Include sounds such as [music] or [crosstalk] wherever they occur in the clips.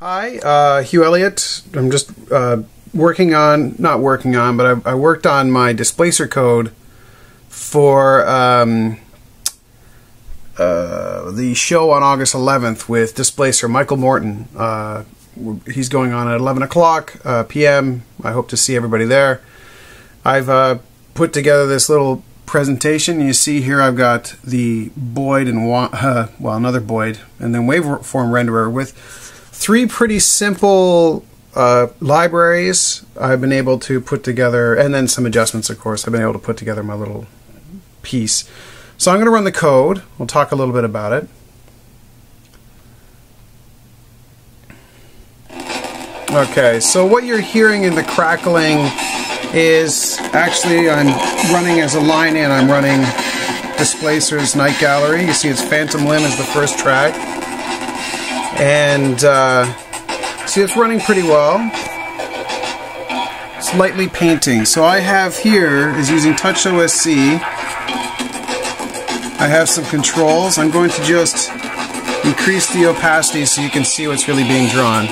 Hi, uh, Hugh Elliott. I'm just uh, working on, not working on, but I, I, worked on my displacer code for um, uh, the show on August 11th with Displacer Michael Morton. Uh, he's going on at 11 o'clock uh, p.m. I hope to see everybody there. I've uh, put together this little presentation. You see here I've got the Boid and, [laughs] well, another Boid, and then waveform renderer with three pretty simple uh, libraries I've been able to put together, and then some adjustments, of course. I've been able to put together my little piece. So I'm going to run the code. We'll talk a little bit about it. Okay, so what you're hearing in the crackling is actually I'm running as a line in. I'm running Displacer's Night Gallery. You see it's Phantom Limb is the first track. And uh, see, it's running pretty well. It's lightly painting. So I have here is using Touch OSC. I have some controls. I'm going to just increase the opacity so you can see what's really being drawn.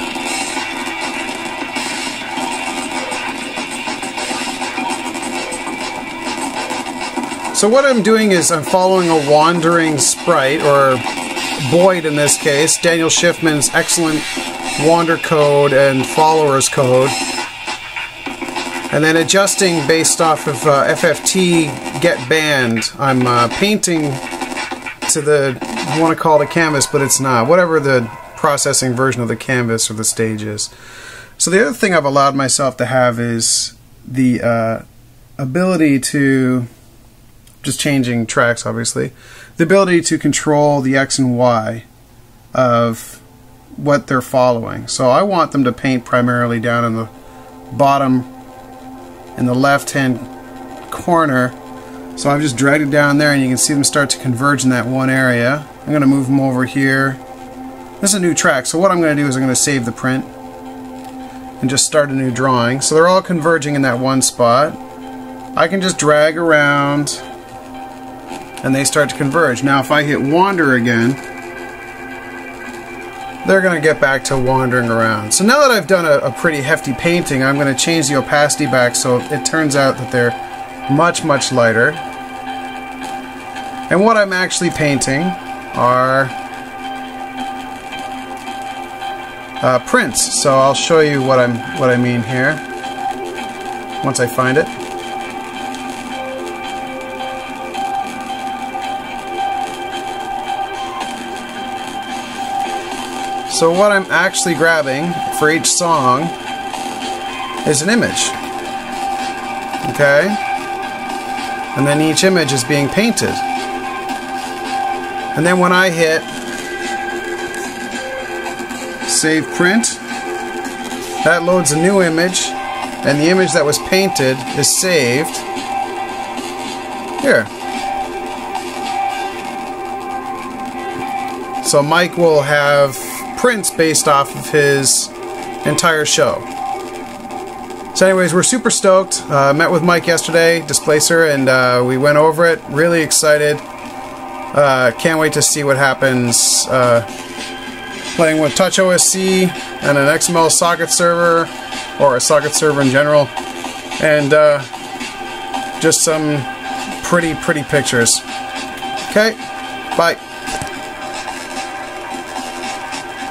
So what I'm doing is I'm following a wandering sprite, or Boid in this case, Daniel Shiffman's excellent wander code and followers code. And then adjusting based off of uh, FFT get band. I'm uh, painting to the, want to call it a canvas, but it's not. Whatever the processing version of the canvas or the stage is. So the other thing I've allowed myself to have is the uh, ability to just changing tracks, obviously, the ability to control the X and Y of what they're following. So I want them to paint primarily down in the bottom in the left hand corner. So I've just dragged it down there and you can see them start to converge in that one area. I'm going to move them over here. This is a new track, so what I'm going to do is I'm going to save the print and just start a new drawing. So they're all converging in that one spot. I can just drag around and they start to converge. Now if I hit wander again, they're going to get back to wandering around. So now that I've done a, a pretty hefty painting, I'm going to change the opacity back so it turns out that they're much, much lighter. And what I'm actually painting are uh, prints. So I'll show you what I'm what I mean here once I find it. So what I'm actually grabbing for each song is an image. Okay? And then each image is being painted. And then when I hit save print, that loads a new image and the image that was painted is saved here. So Mike will have prints based off of his entire show. So, anyways, we're super stoked. Uh, met with Mike yesterday, Displacer, and uh, we went over it. Really excited. Uh, can't wait to see what happens uh, playing with Touch OSC and an XML socket server, or a socket server in general, and uh, just some pretty, pretty pictures. Okay, bye.